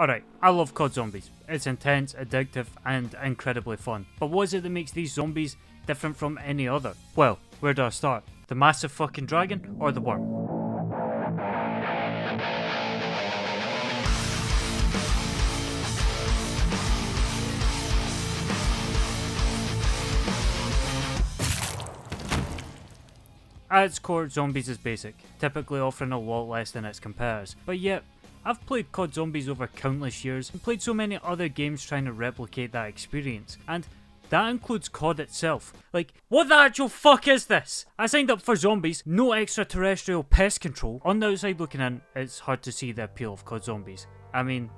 Alright, I love COD Zombies. It's intense, addictive, and incredibly fun. But what is it that makes these zombies different from any other? Well, where do I start? The massive fucking dragon or the worm? At its core, Zombies is basic, typically offering a lot less than its competitors, but yet, I've played COD Zombies over countless years and played so many other games trying to replicate that experience, and that includes COD itself. Like, what the actual fuck is this? I signed up for zombies, no extraterrestrial pest control. On the outside looking in, it's hard to see the appeal of COD Zombies. I mean,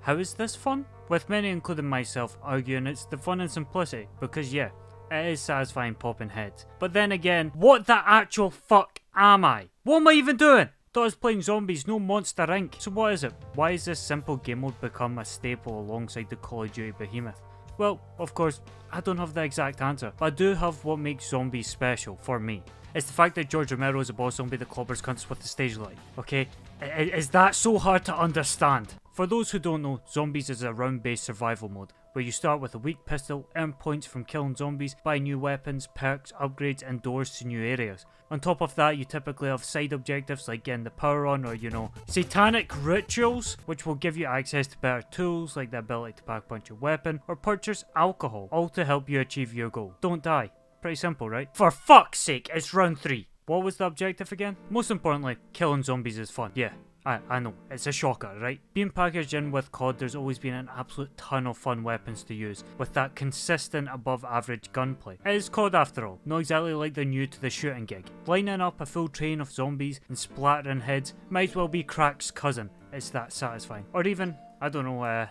how is this fun? With many, including myself, arguing it's the fun and simplicity, because yeah, it is satisfying popping heads. But then again, what the actual fuck am I? What am I even doing? Was playing zombies, no Monster Inc. So what is it? Why has this simple game mode become a staple alongside the Call of Duty behemoth? Well, of course, I don't have the exact answer, but I do have what makes zombies special for me. It's the fact that George Romero is a boss zombie that clobbers cunts with the stage light, okay? Is that so hard to understand? For those who don't know, Zombies is a round-based survival mode, where you start with a weak pistol, earn points from killing zombies, buy new weapons, perks, upgrades and doors to new areas. On top of that, you typically have side objectives like getting the power on or, you know, satanic rituals, which will give you access to better tools like the ability to pack punch your weapon, or purchase alcohol, all to help you achieve your goal. Don't die. Pretty simple, right? For fuck's sake, it's round 3. What was the objective again? Most importantly, killing zombies is fun. Yeah, I, I know, it's a shocker, right? Being packaged in with COD, there's always been an absolute ton of fun weapons to use, with that consistent above average gunplay. It is COD after all, not exactly like the new to the shooting gig. Lining up a full train of zombies and splattering heads might as well be Crack's cousin, it's that satisfying. Or even, I don't know, uh,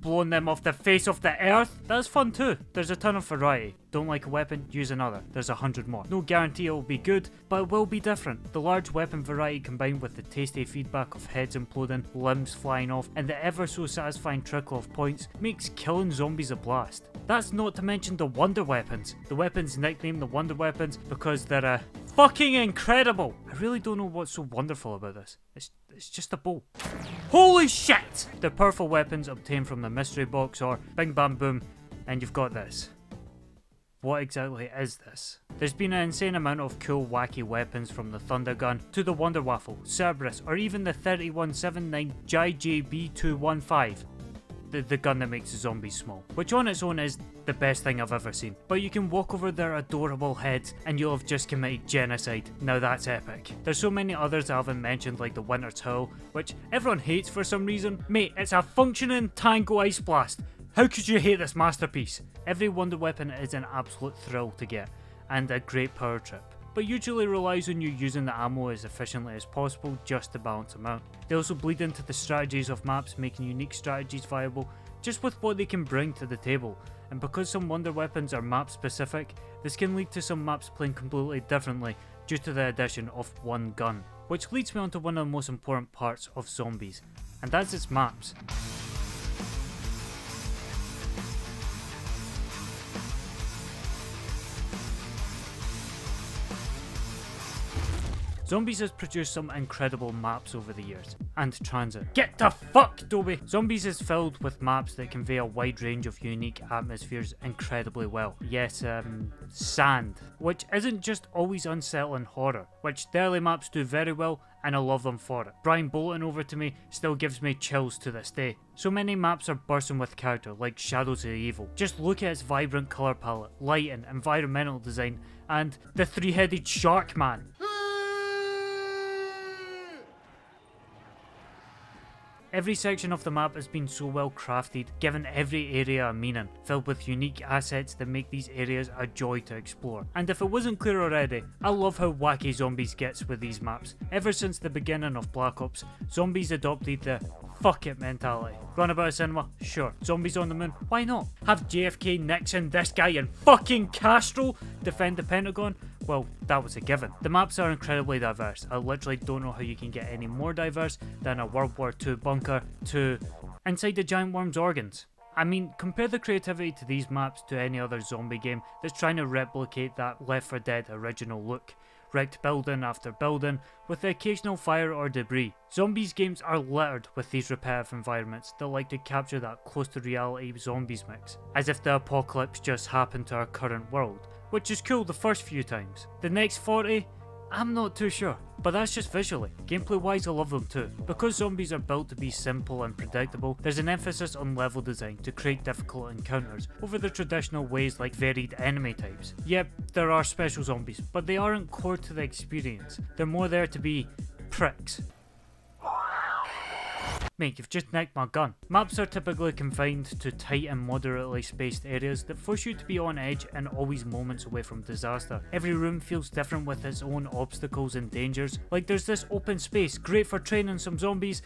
blowing them off the face of the earth. That's fun too. There's a ton of variety. Don't like a weapon, use another. There's a hundred more. No guarantee it will be good, but it will be different. The large weapon variety combined with the tasty feedback of heads imploding, limbs flying off, and the ever so satisfying trickle of points makes killing zombies a blast. That's not to mention the wonder weapons. The weapons nicknamed the wonder weapons because they're a fucking incredible. I really don't know what's so wonderful about this. It's, it's just a bow. Holy shit! The powerful weapons obtained from the mystery box or bing bam boom and you've got this. What exactly is this? There's been an insane amount of cool wacky weapons from the Thunder Gun to the Wonder Waffle, Cerberus or even the 3179 JJB215 the, the gun that makes the zombies small, which on its own is the best thing I've ever seen. But you can walk over their adorable heads and you'll have just committed genocide. Now that's epic. There's so many others I haven't mentioned like the Winter's Howl, which everyone hates for some reason. Mate, it's a functioning Tango Ice Blast. How could you hate this masterpiece? Every wonder weapon is an absolute thrill to get, and a great power trip but usually relies on you using the ammo as efficiently as possible just to balance them out. They also bleed into the strategies of maps, making unique strategies viable just with what they can bring to the table. And because some wonder weapons are map specific, this can lead to some maps playing completely differently due to the addition of one gun. Which leads me on to one of the most important parts of zombies, and that's its maps. Zombies has produced some incredible maps over the years, and TranZit. Get the fuck, Dobie! Zombies is filled with maps that convey a wide range of unique atmospheres incredibly well. Yes, um, sand, which isn't just always unsettling horror, which the early maps do very well, and I love them for it. Brian Bolton over to me still gives me chills to this day. So many maps are bursting with character, like Shadows of Evil. Just look at its vibrant colour palette, lighting, environmental design, and the three-headed shark man. Every section of the map has been so well crafted, giving every area a meaning, filled with unique assets that make these areas a joy to explore. And if it wasn't clear already, I love how wacky Zombies gets with these maps. Ever since the beginning of Black Ops, Zombies adopted the fuck it mentality. Run about a cinema? Sure. Zombies on the moon? Why not? Have JFK, Nixon, this guy and fucking Castro defend the Pentagon? Well, that was a given. The maps are incredibly diverse. I literally don't know how you can get any more diverse than a World War II bunker to inside the giant worm's organs. I mean, compare the creativity to these maps to any other zombie game that's trying to replicate that Left 4 Dead original look. wrecked building after building, with the occasional fire or debris. Zombies games are littered with these repetitive environments that like to capture that close to reality zombies mix, as if the apocalypse just happened to our current world, which is cool the first few times. The next 40, I'm not too sure. But that's just visually. Gameplay wise I love them too. Because zombies are built to be simple and predictable, there's an emphasis on level design to create difficult encounters over the traditional ways like varied enemy types. Yep, there are special zombies, but they aren't core to the experience. They're more there to be pricks. Mate, you've just nicked my gun. Maps are typically confined to tight and moderately spaced areas that force you to be on edge and always moments away from disaster. Every room feels different with its own obstacles and dangers. Like there's this open space, great for training some zombies,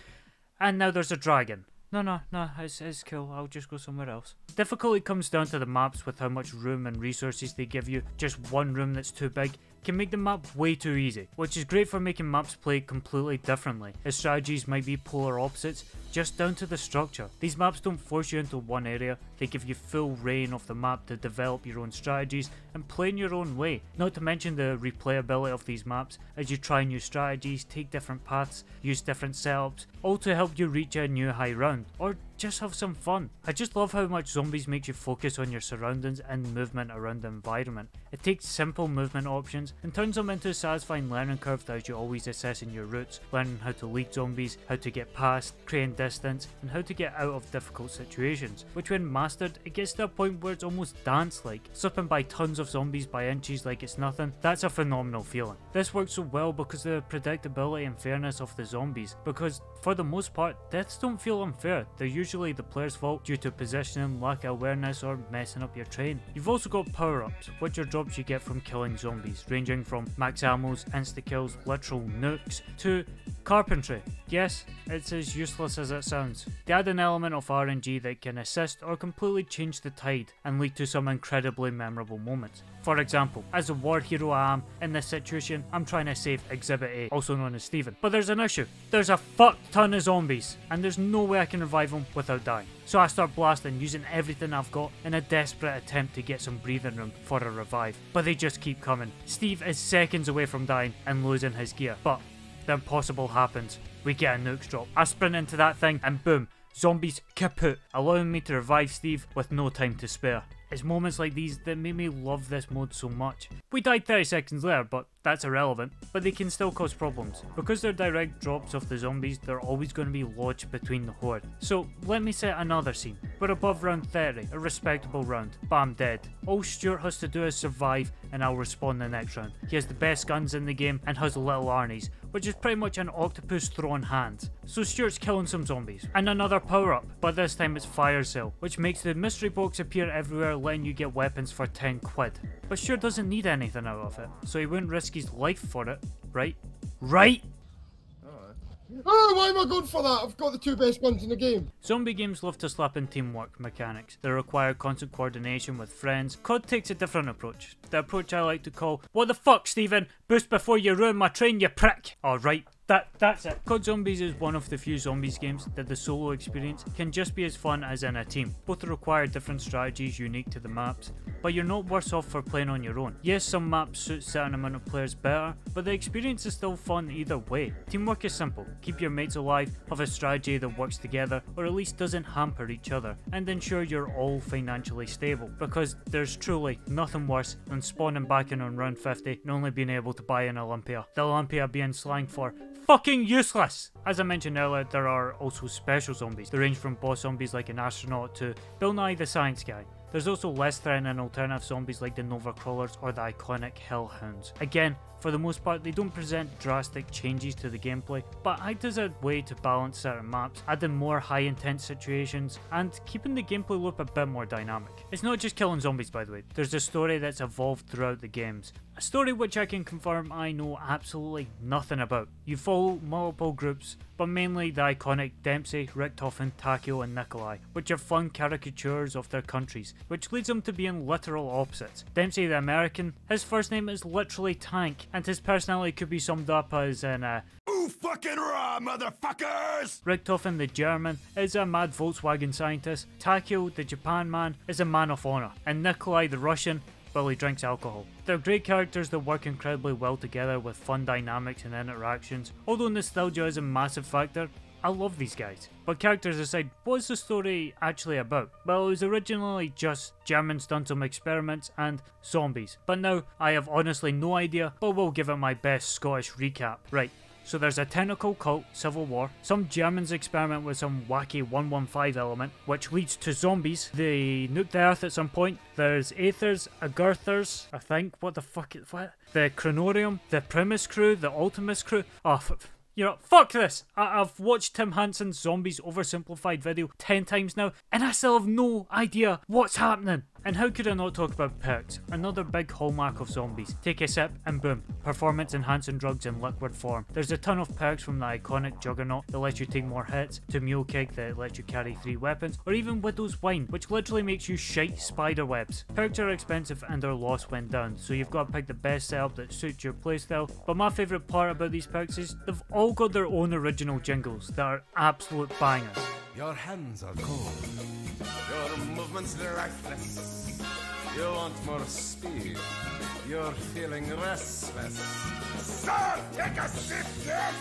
and now there's a dragon. No, no, no, it's, it's cool. I'll just go somewhere else. Difficulty comes down to the maps with how much room and resources they give you. Just one room that's too big can make the map way too easy, which is great for making maps play completely differently, as strategies might be polar opposites, just down to the structure. These maps don't force you into one area, they give you full reign of the map to develop your own strategies and play in your own way. Not to mention the replayability of these maps as you try new strategies, take different paths, use different setups, all to help you reach a new high round, or just have some fun. I just love how much zombies makes you focus on your surroundings and movement around the environment. It takes simple movement options and turns them into a satisfying learning curve that you always assessing your routes, learning how to lead zombies, how to get past, creating and how to get out of difficult situations, which when mastered, it gets to a point where it's almost dance-like, slipping by tons of zombies by inches like it's nothing, that's a phenomenal feeling. This works so well because of the predictability and fairness of the zombies, because for the most part, deaths don't feel unfair, they're usually the player's fault due to positioning, lack of awareness, or messing up your train. You've also got power-ups, which are drops you get from killing zombies, ranging from max ammos, insta-kills, literal nukes, to carpentry. Yes, it's as useless as it sounds. They add an element of RNG that can assist or completely change the tide and lead to some incredibly memorable moments. For example, as a war hero I am, in this situation, I'm trying to save Exhibit A, also known as Steven. But there's an issue. There's a fuck ton of zombies, and there's no way I can revive them without dying. So I start blasting using everything I've got in a desperate attempt to get some breathing room for a revive. But they just keep coming. Steve is seconds away from dying and losing his gear. But the impossible happens. We get a nukes drop. I sprint into that thing and boom, zombies kaput, allowing me to revive Steve with no time to spare. It's moments like these that make me love this mode so much. We died 30 seconds later, but that's irrelevant, but they can still cause problems. Because they're direct drops of the zombies, they're always going to be lodged between the horde. So let me set another scene. We're above round 30, a respectable round, but I'm dead. All Stuart has to do is survive and I'll respawn the next round. He has the best guns in the game and has little Arnie's, which is pretty much an octopus thrown hand. So Stuart's killing some zombies. And another power up, but this time it's Fire Sale, which makes the mystery box appear everywhere letting you get weapons for 10 quid. But Stuart doesn't need anything out of it, so he wouldn't risk his life for it, right? Right? Oh, why am I going for that? I've got the two best guns in the game. Zombie games love to slap in teamwork mechanics. They require constant coordination with friends. COD takes a different approach. The approach I like to call, What the fuck, Steven? Boost before you ruin my train, you prick! Alright, that that's it. COD Zombies is one of the few zombies games that the solo experience can just be as fun as in a team. Both require different strategies unique to the maps, but you're not worse off for playing on your own. Yes, some maps suit certain amount of players better, but the experience is still fun either way. Teamwork is simple. Keep your mates alive, have a strategy that works together, or at least doesn't hamper each other, and ensure you're all financially stable. Because there's truly nothing worse than spawning back in on round 50 and only being able to buy an Olympia. The Olympia being slang for fucking useless! As I mentioned earlier, there are also special zombies. They range from boss zombies like an astronaut to Bill Nye the Science Guy. There's also less threatening alternative zombies like the Nova Crawlers or the iconic Hellhounds. Again, for the most part, they don't present drastic changes to the gameplay, but act as a way to balance certain maps, adding more high intense situations, and keeping the gameplay loop a bit more dynamic. It's not just killing zombies by the way, there's a story that's evolved throughout the games. A story which I can confirm I know absolutely nothing about. You follow multiple groups, but mainly the iconic Dempsey, Richtofen, Takeo and Nikolai, which are fun caricatures of their countries, which leads them to being literal opposites. Dempsey the American, his first name is literally Tank, and his personality could be summed up as in a Ooh, fucking raw, motherfuckers! Richtofen the German is a mad Volkswagen scientist, Takeo the Japan man is a man of honor, and Nikolai the Russian Billy drinks alcohol. They're great characters that work incredibly well together with fun dynamics and interactions. Although nostalgia is a massive factor, I love these guys. But characters aside, what's the story actually about? Well, it was originally just German stuntum experiments and zombies, but now I have honestly no idea, but we'll give it my best Scottish recap. Right, so there's a tentacle cult, civil war, some Germans experiment with some wacky 115 element, which leads to zombies. They nuke the earth at some point. There's Aethers, Agurthers, I think, what the fuck is, what? The Kronorium, the Primus crew, the Ultimus crew. Oh, you know, fuck this. I- have watched Tim Hanson's Zombies Oversimplified video 10 times now, and I still have no idea what's happening. And how could I not talk about perks? Another big hallmark of zombies. Take a sip and boom, performance enhancing drugs in liquid form. There's a ton of perks from the iconic Juggernog that lets you take more hits, to Mule Kick that lets you carry three weapons, or even Widow's Wine, which literally makes you shite spider webs. Perks are expensive and are lost when done, so you've got to pick the best setup that suits your playstyle. But my favourite part about these perks is they've all got their own original jingles that are absolute bangers. Your hands are cold. Movements lifeless. You want more speed. You're feeling restless. Sir, take a sip, yes!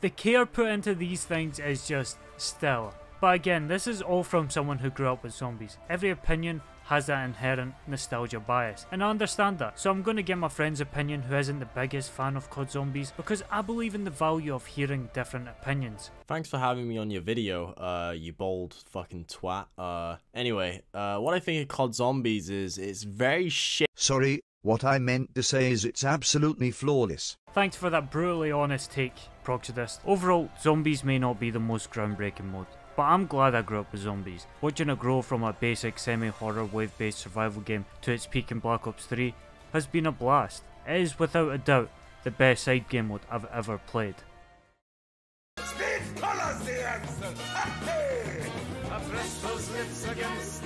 The care put into these things is just stellar. But again, this is all from someone who grew up with zombies. Every opinion has that inherent nostalgia bias, and I understand that. So I'm going to get my friend's opinion who isn't the biggest fan of COD Zombies because I believe in the value of hearing different opinions. Thanks for having me on your video, uh, you bold fucking twat. Uh, anyway, uh, what I think of COD Zombies is it's very shit. Sorry, what I meant to say is it's absolutely flawless. Thanks for that brutally honest take, Proxidist. Overall, Zombies may not be the most groundbreaking mode, but I'm glad I grew up with zombies. Watching it grow from a basic semi-horror wave-based survival game to its peak in Black Ops 3 has been a blast. It is without a doubt the best side game mode I've ever played. Speed Cola's the answer! I press those lips against